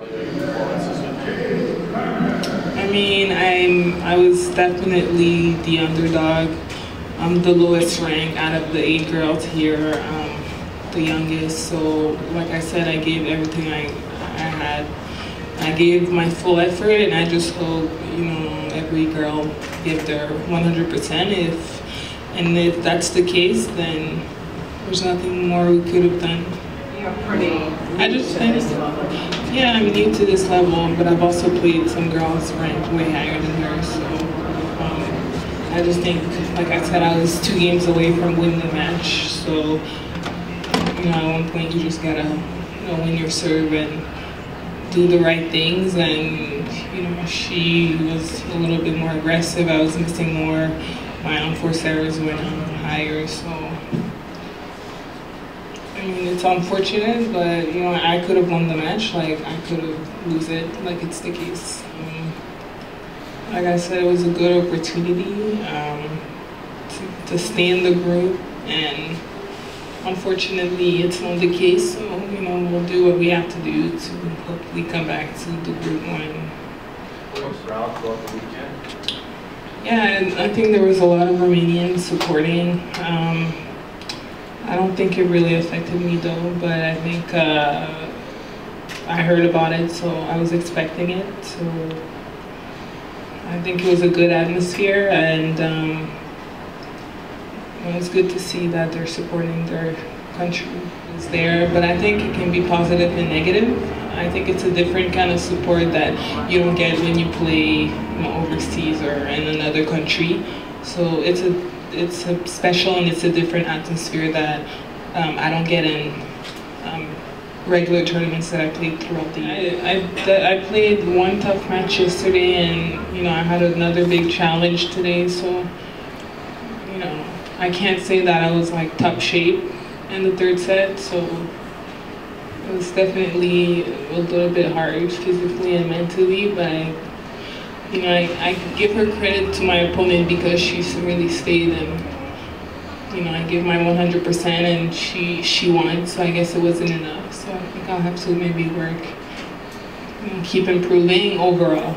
I mean, I'm I was definitely the underdog. I'm the lowest ranked out of the eight girls here, um, the youngest. So, like I said, I gave everything I I had. I gave my full effort, and I just hope you know every girl give their 100%. If and if that's the case, then there's nothing more we could have done. You're pretty. I just think, yeah, I'm new to this level, but I've also played some girls ranked way higher than her, so um, I just think, like I said, I was two games away from winning the match, so you know, at one point you just gotta, you know, win your serve and do the right things, and you know, she was a little bit more aggressive. I was missing more. My unforced errors went higher, so. I mean, it's unfortunate, but you know, I could have won the match. Like I could have lose it, like it's the case. Um, like I said, it was a good opportunity um, to, to stay in the group, and unfortunately, it's not the case. So you know, we'll do what we have to do to hopefully come back to the group one. throughout the weekend? Yeah, and I think there was a lot of Romanians supporting. Um, I don't think it really affected me though, but I think uh, I heard about it, so I was expecting it. So I think it was a good atmosphere, and um, it was good to see that they're supporting their country. It's there, but I think it can be positive and negative. I think it's a different kind of support that you don't get when you play you know, overseas or in another country. So it's a it's a special and it's a different atmosphere that um, I don't get in um, regular tournaments that I played throughout the year. I, I, I, played one tough match yesterday and you know I had another big challenge today so you know I can't say that I was like top shape in the third set so it was definitely a little bit hard physically and mentally but I you know, I, I give her credit to my opponent because she's really stayed and, you know, I give my 100% and she, she won, so I guess it wasn't enough. So I think I'll have to maybe work, know, keep improving overall.